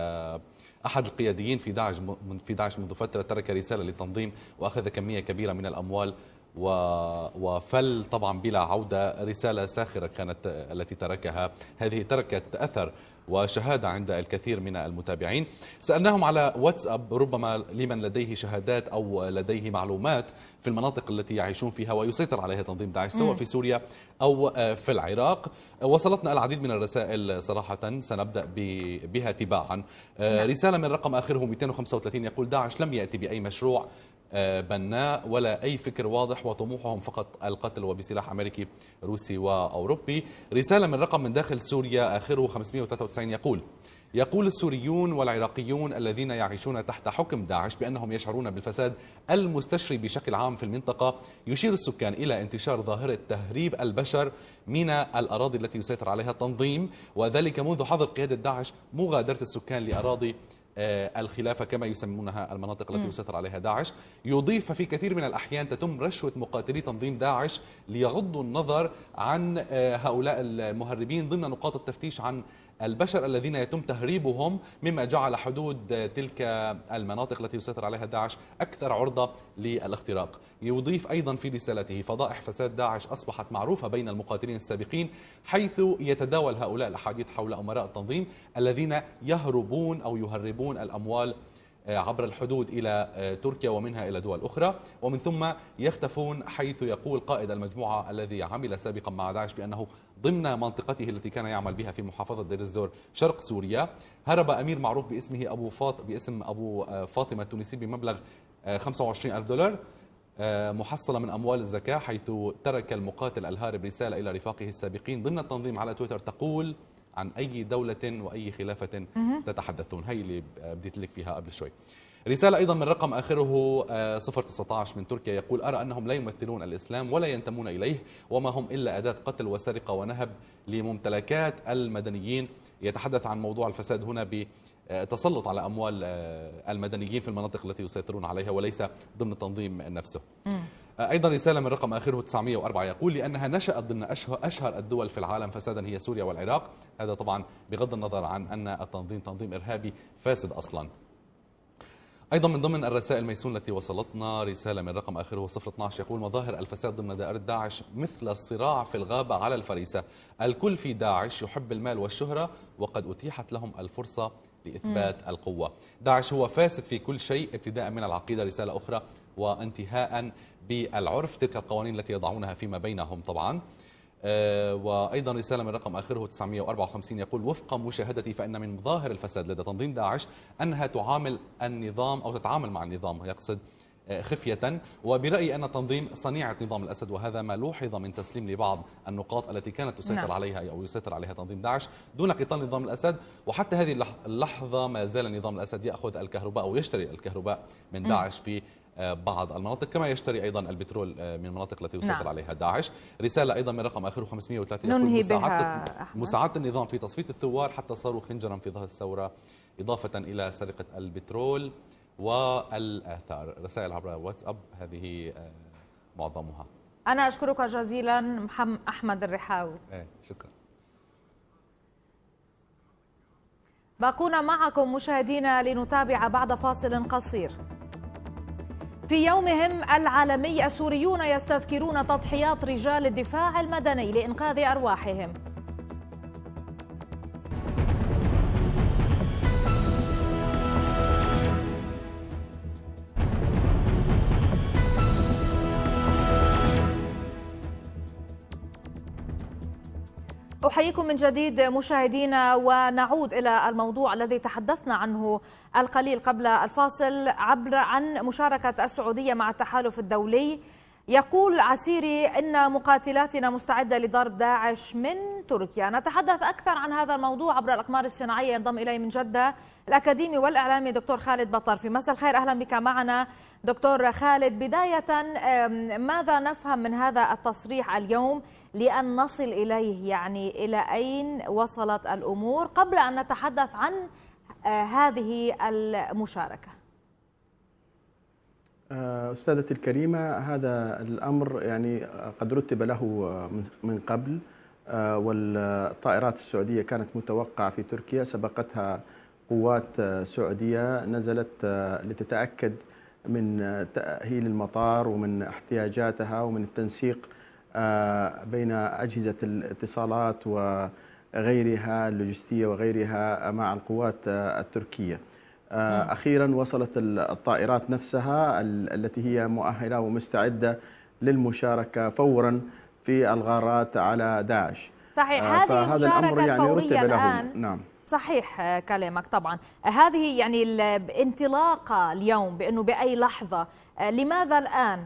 أحد القياديين في داعش في داعش منذ فترة ترك رسالة للتنظيم وأخذ كمية كبيرة من الأموال وفل طبعا بلا عودة رسالة ساخرة كانت التي تركها. هذه تركت أثر وشهادة عند الكثير من المتابعين. سألناهم على واتساب ربما لمن لديه شهادات أو لديه معلومات في المناطق التي يعيشون فيها ويسيطر عليها تنظيم داعش سواء في سوريا أو في العراق. وصلتنا العديد من الرسائل صراحة سنبدأ بها تباعا. نعم. رسالة من رقم آخره 235 يقول داعش لم يأتي بأي مشروع آه، بناء ولا أي فكر واضح وطموحهم فقط القتل وبسلاح أمريكي روسي وأوروبي. رسالة من رقم من داخل سوريا آخره 593 يقول يقول السوريون والعراقيون الذين يعيشون تحت حكم داعش بأنهم يشعرون بالفساد المستشري بشكل عام في المنطقة. يشير السكان إلى انتشار ظاهرة تهريب البشر من الأراضي التي يسيطر عليها التنظيم وذلك منذ حظر قيادة داعش مغادرة السكان لأراضي الخلافة كما يسمونها المناطق التي يسيطر عليها داعش. يضيف في كثير من الأحيان تتم رشوة مقاتلي تنظيم داعش ليغضوا النظر عن آه، هؤلاء المهربين ضمن نقاط التفتيش عن البشر الذين يتم تهريبهم مما جعل حدود تلك المناطق التي يسيطر عليها داعش أكثر عرضة للاختراق. يضيف أيضا في رسالته فضائح فساد داعش أصبحت معروفة بين المقاتلين السابقين حيث يتداول هؤلاء الأحاديث حول أمراء التنظيم الذين يهربون أو يهربون الأموال عبر الحدود إلى آه، تركيا ومنها إلى دول أخرى. ومن ثم يختفون حيث يقول قائد المجموعة الذي عمل سابقا مع داعش بأنه ضمن منطقته التي كان يعمل بها في محافظة دير الزور شرق سوريا. هرب أمير معروف باسمه أبو فاط باسم أبو آه، فاطمة التونسي بمبلغ 25 ألف دولار آه، محصلة من أموال الزكاة حيث ترك المقاتل الهارب رسالة إلى رفاقه السابقين ضمن التنظيم على تويتر تقول عن أي دولة وأي خلافة تتحدثون. هي اللي بديت لك فيها قبل شوي. رسالة أيضا من رقم آخره 019 من تركيا يقول أرى أنهم لا يمثلون الإسلام ولا ينتمون إليه وما هم إلا أداة قتل وسرقة ونهب لممتلكات المدنيين. يتحدث عن موضوع الفساد هنا بتسلط على أموال المدنيين في المناطق التي يسيطرون عليها وليس ضمن التنظيم نفسه. أيضا رسالة من رقم آخره 904 يقول لأنها نشأت ضمن أشهر الدول في العالم فسادا هي سوريا والعراق. هذا طبعا بغض النظر عن أن التنظيم تنظيم إرهابي فاسد أصلا. أيضا من ضمن الرسائل ميسون التي وصلتنا رسالة من رقم آخره 012 يقول مظاهر الفساد ضمن دائرة داعش مثل الصراع في الغابة على الفريسة، الكل في داعش يحب المال والشهرة وقد أتيحت لهم الفرصة لإثبات القوة. داعش هو فاسد في كل شيء ابتداء من العقيدة. رسالة أخرى وانتهاء بالعرف تلك القوانين التي يضعونها فيما بينهم طبعا. آه، وأيضا رسالة من رقم آخره 954 يقول وفق مشاهدتي فإن من مظاهر الفساد لدى تنظيم داعش أنها تعامل النظام أو تتعامل مع النظام يقصد آه، خفية وبرأيي أن تنظيم صنيعة نظام الأسد وهذا ما لوحظ من تسليم لبعض النقاط التي كانت تسيطر نعم. عليها أو يسيطر عليها تنظيم داعش دون قتال نظام الأسد وحتى هذه اللحظة ما زال نظام الأسد يأخذ الكهرباء أو يشتري الكهرباء من داعش في بعض المناطق كما يشتري أيضا البترول آه، من المناطق التي يسيطر نعم. عليها داعش. رسالة أيضا من رقم اخره 530 يقول مساعدة مساعدة النظام في تصفية الثوار حتى صاروا خنجرا في ظهر الثورة إضافة إلى سرقة البترول والآثار. رسائل عبر واتساب هذه آه، معظمها. أنا أشكرك جزيلا محمد أحمد الرحاوي إيه شكرا. باقون معكم مشاهدينا لنتابع بعد فاصل قصير. في يومهم العالمي السوريون يستذكرون تضحيات رجال الدفاع المدني لإنقاذ أرواحهم. أحييكم من جديد مشاهدينا ونعود إلى الموضوع الذي تحدثنا عنه القليل قبل الفاصل عبر عن مشاركة السعودية مع التحالف الدولي. يقول عسيري إن مقاتلاتنا مستعدة لضرب داعش من تركيا. نتحدث أكثر عن هذا الموضوع عبر الأقمار الصناعية ينضم إلي من جدة الأكاديمي والإعلامي دكتور خالد بطر. في مساء الخير أهلا بك معنا دكتور خالد. بداية ماذا نفهم من هذا التصريح اليوم لأن نصل إليه؟ يعني إلى أين وصلت الأمور قبل أن نتحدث عن آه، هذه المشاركة؟ آه، أستاذتي الكريمة هذا الأمر يعني قد رتب له من قبل. آه، والطائرات السعودية كانت متوقعة في تركيا سبقتها قوات سعودية نزلت لتتأكد من تأهيل المطار ومن احتياجاتها ومن التنسيق بين أجهزة الاتصالات وغيرها اللوجستية وغيرها مع القوات التركية. نعم. أخيرا وصلت الطائرات نفسها التي هي مؤهلة ومستعدة للمشاركة فورا في الغارات على داعش. صحيح. هذه فهذا الأمر يعني رتب له نعم. صحيح كلامك طبعا. هذه يعني الانطلاقة اليوم بأنه بأي لحظة. لماذا الآن؟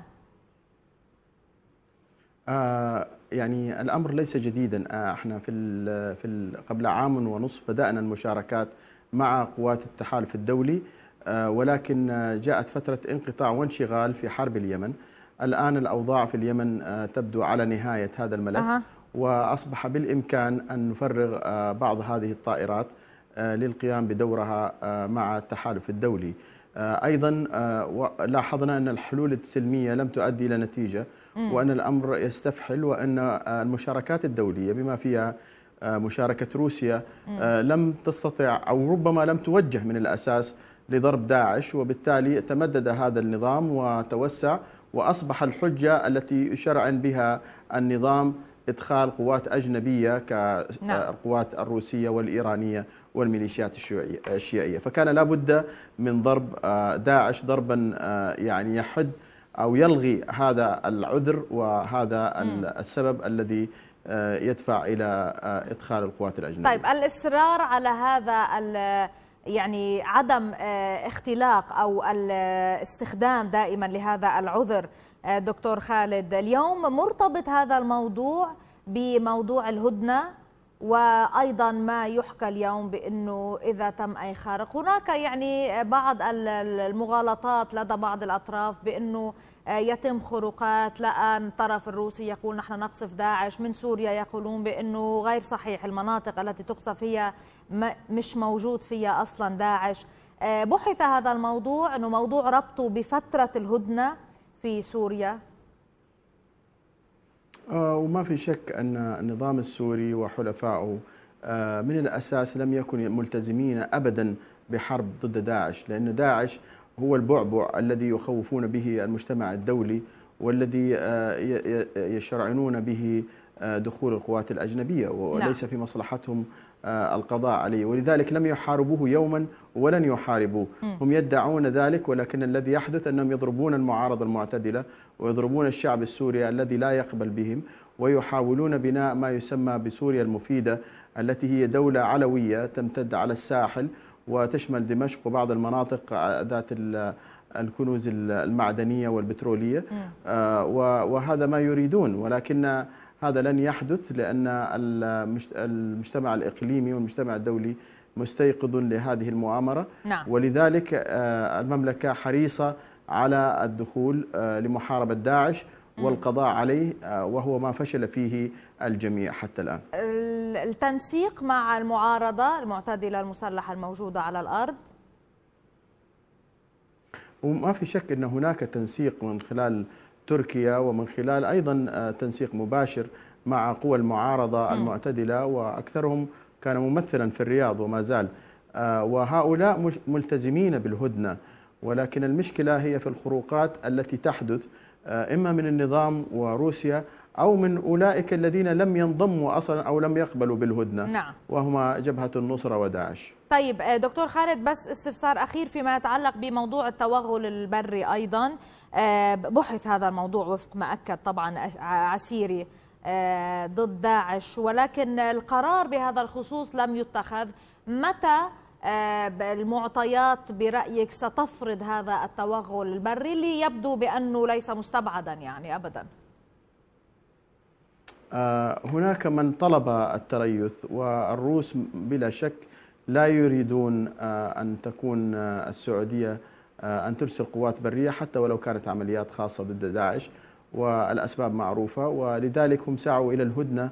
آه يعني الأمر ليس جديدا. آه إحنا في ال في ال قبل عام ونصف بدأنا المشاركات مع قوات التحالف الدولي. آه ولكن جاءت فترة انقطاع وانشغال في حرب اليمن. الآن الأوضاع في اليمن آه تبدو على نهاية هذا الملف. أه. وأصبح بالإمكان أن نفرغ آه بعض هذه الطائرات آه للقيام بدورها آه مع التحالف الدولي. أيضا آه، لاحظنا أن الحلول السلمية لم تؤدي إلى نتيجة وأن الأمر يستفحل وأن آه، المشاركات الدولية بما فيها مشاركة روسيا لم تستطع أو ربما لم توجه من الأساس لضرب داعش وبالتالي تمدد هذا النظام وتوسع وأصبح الحجة التي يشرعن بها النظام إدخال قوات أجنبية كالقوات نعم. الروسية والإيرانية والميليشيات الشيعية، فكان لابد من ضرب آه، داعش ضربا آه، يعني يحد أو يلغي هذا العذر وهذا السبب الذي آه، يدفع إلى إدخال القوات الأجنبية. طيب الإصرار على هذا يعني عدم اختلاق أو الاستخدام دائما لهذا العذر دكتور خالد. اليوم مرتبط هذا الموضوع بموضوع الهدنة وأيضا ما يحكى اليوم بأنه إذا تم أي خارق. هناك يعني بعض المغالطات لدى بعض الأطراف بأنه يتم خروقات. لأن الطرف الروسي يقول نحن نقصف داعش. من سوريا يقولون بأنه غير صحيح. المناطق التي تقصف هي مش موجود فيها أصلا داعش. بحث هذا الموضوع إنه موضوع ربطه بفترة الهدنة. في سوريا آه، وما في شك أن النظام السوري وحلفائه آه، من الأساس لم يكن ملتزمين أبدا بحرب ضد داعش لأن داعش هو البعبع الذي يخوفون به المجتمع الدولي والذي آه، يشرعنون به دخول القوات الأجنبية وليس نعم. في مصلحتهم القضاء عليه. ولذلك لم يحاربوه يوما ولن يحاربوه. هم يدعون ذلك ولكن الذي يحدث أنهم يضربون المعارضة المعتدلة ويضربون الشعب السوري الذي لا يقبل بهم ويحاولون بناء ما يسمى بسوريا المفيدة التي هي دولة علوية تمتد على الساحل وتشمل دمشق وبعض المناطق ذات الكنوز المعدنية والبترولية. آه، وهذا ما يريدون ولكن هذا لن يحدث لأن المجتمع الإقليمي والمجتمع الدولي مستيقظ لهذه المؤامرة. نعم. ولذلك آه، المملكة حريصة على الدخول آه، لمحاربة داعش والقضاء عليه آه، وهو ما فشل فيه الجميع حتى الآن. التنسيق مع المعارضة المعتدلة المسلحة الموجودة على الأرض؟ وما في شك أن هناك تنسيق من خلال تركيا ومن خلال أيضا آه، تنسيق مباشر مع قوى المعارضة المعتدلة وأكثرهم كان ممثلا في الرياض وما زال. وهؤلاء ملتزمين بالهدنة. ولكن المشكلة هي في الخروقات التي تحدث آه، إما من النظام وروسيا أو من أولئك الذين لم ينضموا أصلا أو لم يقبلوا بالهدنة. نعم. وهما جبهة النصرة وداعش. طيب آه، دكتور خالد بس استفسار أخير فيما يتعلق بموضوع التوغل البري أيضا. آه، بحث هذا الموضوع وفق ما أكد طبعا عسيري ضد داعش. ولكن القرار بهذا الخصوص لم يتخذ. متى آه، المعطيات برأيك ستفرض هذا التوغل البري؟ اللي يبدو بأنه ليس مستبعدا يعني أبدا. آه، هناك من طلب التريث والروس بلا شك لا يريدون آه، أن تكون السعودية أن ترسل قوات برية حتى ولو كانت عمليات خاصة ضد داعش والأسباب معروفة ولذلك هم سعوا إلى الهدنة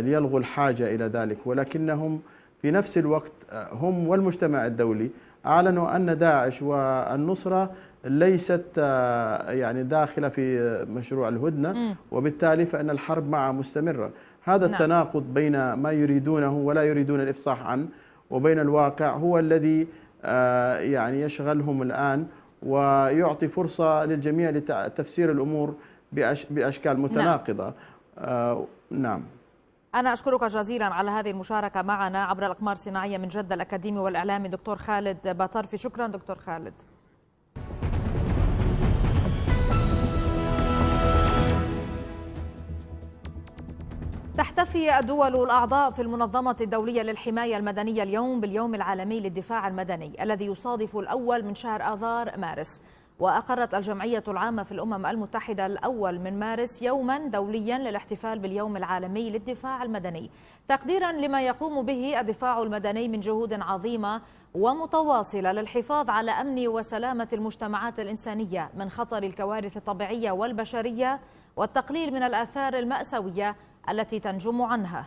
ليلغوا الحاجة إلى ذلك. ولكنهم في نفس الوقت آه، هم والمجتمع الدولي أعلنوا أن داعش والنصرة ليست آه، يعني داخلة في مشروع الهدنة وبالتالي فإن الحرب معها مستمرة. هذا نعم. التناقض بين ما يريدونه ولا يريدون الإفصاح عنه وبين الواقع هو الذي آه، يعني يشغلهم الآن ويعطي فرصة للجميع لتفسير الأمور بأشكال نعم. متناقضة نعم, نعم. أنا أشكرك جزيلا على هذه المشاركة معنا عبر الأقمار الصناعية من جدة الأكاديمي والإعلامي دكتور خالد باطرفي شكرا دكتور خالد تحتفي الدول الأعضاء في المنظمة الدولية للحماية المدنية اليوم باليوم العالمي للدفاع المدني الذي يصادف الأول من شهر آذار مارس. وأقرت الجمعية العامة في الأمم المتحدة الأول من مارس يوما دوليا للاحتفال باليوم العالمي للدفاع المدني. تقديرا لما يقوم به الدفاع المدني من جهود عظيمة ومتواصلة للحفاظ على أمن وسلامة المجتمعات الإنسانية من خطر الكوارث الطبيعية والبشرية والتقليل من الآثار المأساوية التي تنجم عنها.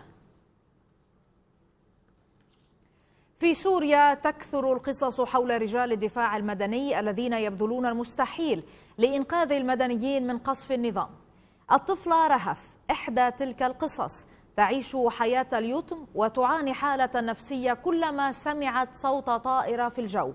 في سوريا تكثر القصص حول رجال الدفاع المدني الذين يبذلون المستحيل لإنقاذ المدنيين من قصف النظام. الطفلة رهف إحدى تلك القصص. تعيش حياة اليتم وتعاني حالة نفسية كلما سمعت صوت طائرة في الجو.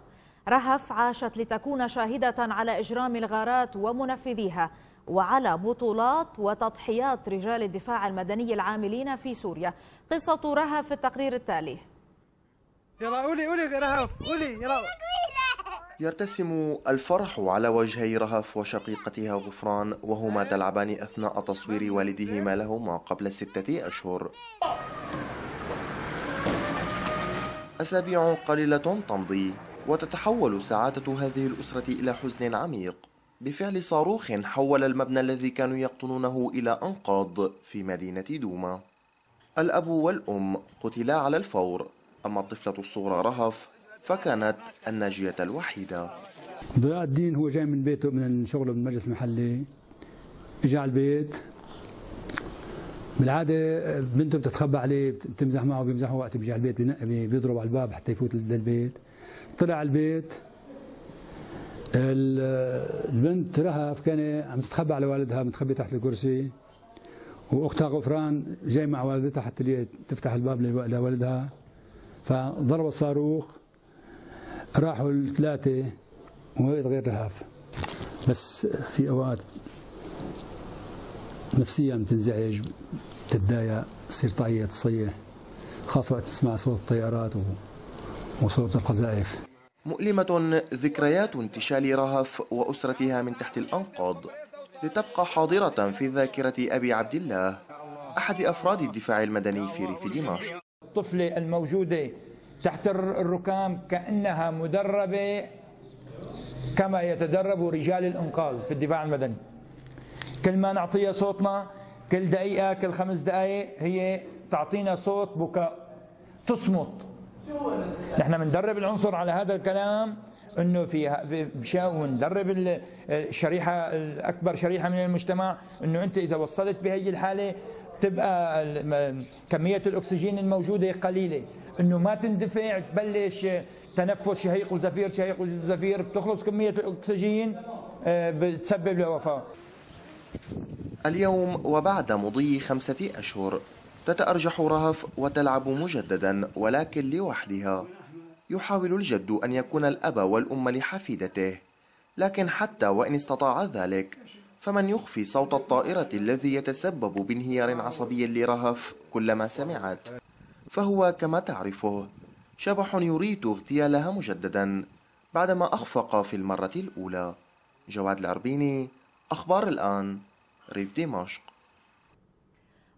رهف عاشت لتكون شاهدة على إجرام الغارات ومنفذيها. وعلى بطولات وتضحيات رجال الدفاع المدني العاملين في سوريا. قصة رهف في التقرير التالي. يلا قولي قولي رهف قولي يلا. يرتسم الفرح على وجهي رهف وشقيقتها غفران وهما تلعبان أثناء تصوير والدهما لهما قبل ستة أشهر. أسابيع قليلة تمضي وتتحول سعادة هذه الأسرة إلى حزن عميق. بفعل صاروخ حول المبنى الذي كانوا يقطنونه إلى أنقاض في مدينة دوما. الأب والأم قتلا على الفور أما الطفلة الصغرى رهف فكانت الناجية الوحيدة. ضياء الدين هو جاي من بيته من شغله بالمجلس المحلي اجى على البيت. بالعادة بنته بتتخبى عليه بتمزح معه بيمزحوا وقت بيجي على البيت بيضرب على الباب حتى يفوت للبيت. طلع على البيت. البنت رهف كان عم تتخبى على والدها متخبي تحت الكرسي. وأختها غفران جاي مع والدتها حتى تفتح الباب لوالدها. فضرب الصاروخ راحوا الثلاثة وولد غير رهف بس في أوقات نفسيا بتنزعج بتتضايق بتصير تعيط تصيح خاصة وقت تسمع صوت الطيارات وصوت القذائف. مؤلمة ذكريات انتشال رهف وأسرتها من تحت الأنقاض لتبقى حاضرة في ذاكرة أبي عبد الله أحد أفراد الدفاع المدني في ريف دمشق. الطفلة الموجودة تحت الركام كأنها مدربة كما يتدرب رجال الإنقاذ في الدفاع المدني. كل ما نعطيها صوتنا كل دقيقة كل خمس دقائق هي تعطينا صوت بكاء. تصمت. نحن بندرب العنصر على هذا الكلام إنه في مشان وندرب الشريحة الأكبر شريحة من المجتمع إنه أنت إذا وصلت بهي الحالة تبقى كمية الأكسجين الموجودة قليلة. إنه ما تندفع تبلش تنفس شهيق وزفير شهيق وزفير بتخلص كمية الأكسجين آه، بتسبب لوفاه اليوم وبعد مضي خمسة أشهر تتأرجح رهف وتلعب مجددا ولكن لوحدها. يحاول الجد أن يكون الأب والأم لحفيدته. لكن حتى وإن استطاع ذلك فمن يخفي صوت الطائرة الذي يتسبب بانهيار عصبي لرهف كلما سمعت. فهو كما تعرفه شبح يريد اغتيالها مجددا بعدما أخفق في المرة الأولى. جواد العربيني أخبار الآن ريف دمشق.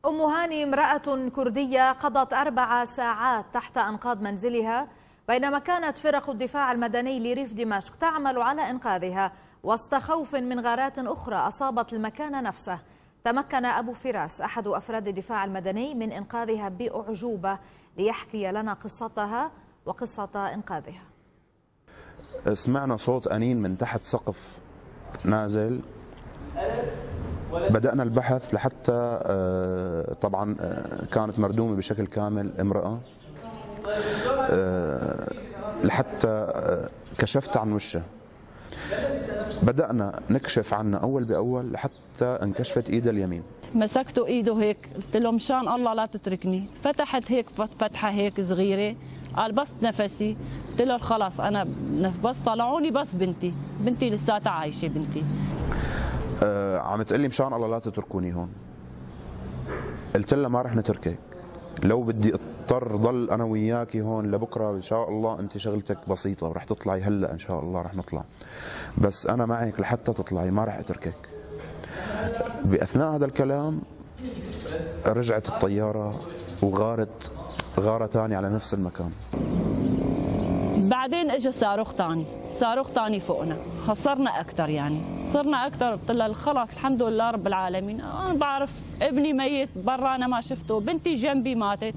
أم هاني امرأة كردية قضت أربع ساعات تحت أنقاض منزلها بينما كانت فرق الدفاع المدني لريف دمشق تعمل على إنقاذها وسط خوف من غارات أخرى أصابت المكان نفسه. تمكن أبو فراس أحد أفراد الدفاع المدني من إنقاذها بأعجوبة ليحكي لنا قصتها وقصة إنقاذها. سمعنا صوت أنين من تحت سقف نازل. بدأنا البحث لحتى آه، طبعا آه، كانت مردومة بشكل كامل امرأة. آه، لحتى كشفت عن وشها. بدأنا نكشف عنها أول بأول لحتى انكشفت إيدها اليمين. مسكته إيده هيك قلت له مشان الله لا تتركني. فتحت هيك فتحة هيك صغيرة قال بس نفسي. قلت له خلاص أنا بس طلعوني بس بنتي. بنتي لساتها عايشة بنتي. عم تقول لي مشان الله لا تتركوني هون. قلت لها ما رح نتركك. لو بدي اضطر ضل أنا وياكي هون لبكرة إن شاء الله أنت شغلتك بسيطة ورح تطلعي هلأ إن شاء الله رح نطلع. بس أنا معك لحتى تطلعي ما رح أتركك. بأثناء هذا الكلام رجعت الطيارة وغارت غارة ثانية على نفس المكان. بعدين اجى صاروخ ثاني صاروخ ثاني فوقنا. خسرنا أكثر يعني. صرنا أكثر قلت لها خلص الحمد لله رب العالمين. أنا بعرف ابني ميت برا أنا ما شفته. بنتي جنبي ماتت.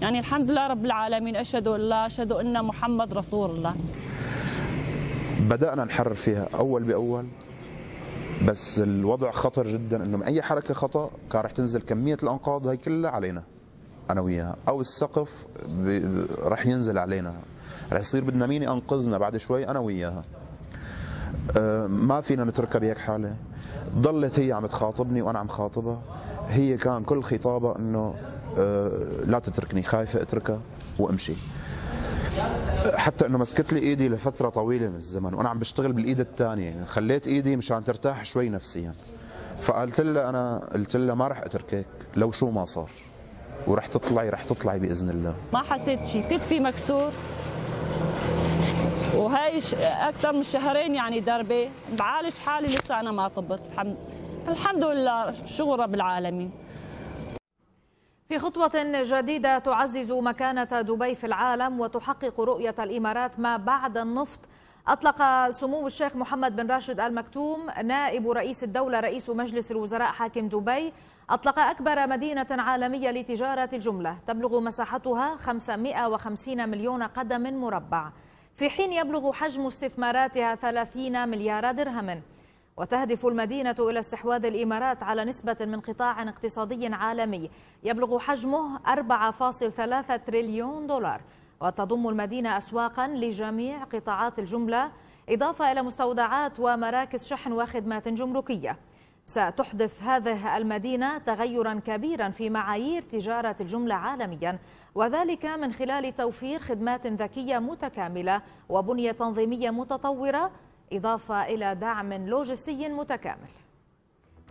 يعني الحمد لله رب العالمين اشهد ان لا اشهد إن محمد رسول الله. بدأنا نحرر فيها أول بأول. بس الوضع خطر جدا إنه من أي حركة خطأ كان رح تنزل كمية الأنقاض هي كلها علينا. أنا وياها. أو السقف رح ينزل علينا. رح يصير بدنا مين ينقذنا بعد شوي؟ أنا وياها. أه، ما فينا نتركها بهيك حالة. ضلت هي عم تخاطبني وأنا عم خاطبها. هي كان كل خطابها إنه أه، لا تتركني خايفة أتركها وأمشي. حتى إنه مسكت لي إيدي لفترة طويلة من الزمن وأنا عم بشتغل بالإيد الثانية يعني خليت إيدي مشان ترتاح شوي نفسيا. فقلت لها أنا قلت لها ما رح أتركك لو شو ما صار. ورح تطلعي رح تطلعي بإذن الله. ما حسيت شيء كتفي مكسور؟ وهي أكثر من شهرين يعني دربه بعالج حالي لسه أنا ما طبت. الحمد الحمد لله شغل رب العالمين. في خطوة جديدة تعزز مكانة دبي في العالم وتحقق رؤية الإمارات ما بعد النفط. أطلق سمو الشيخ محمد بن راشد آل مكتوم نائب رئيس الدولة رئيس مجلس الوزراء حاكم دبي. أطلق أكبر مدينة عالمية لتجارة الجملة. تبلغ مساحتها 550 مليون قدم مربع. في حين يبلغ حجم استثماراتها 30 مليار درهم. وتهدف المدينة إلى استحواذ الإمارات على نسبة من قطاع اقتصادي عالمي. يبلغ حجمه 4.3 تريليون دولار. وتضم المدينة أسواقا لجميع قطاعات الجملة. إضافة إلى مستودعات ومراكز شحن وخدمات جمركية. ستحدث هذه المدينة تغيرا كبيرا في معايير تجارة الجملة عالميا. وذلك من خلال توفير خدمات ذكية متكاملة وبنية تنظيمية متطورة إضافة إلى دعم لوجستي متكامل.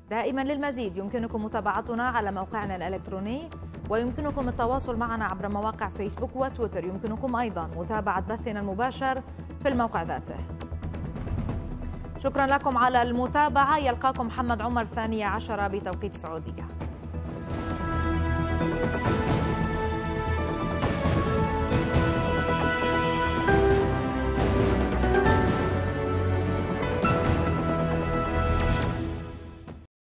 دائما للمزيد يمكنكم متابعتنا على موقعنا الإلكتروني ويمكنكم التواصل معنا عبر مواقع فيسبوك وتويتر. يمكنكم أيضا متابعة بثنا المباشر في الموقع ذاته. شكرا لكم على المتابعة. يلقاكم محمد عمر الثانية عشرة بتوقيت السعودية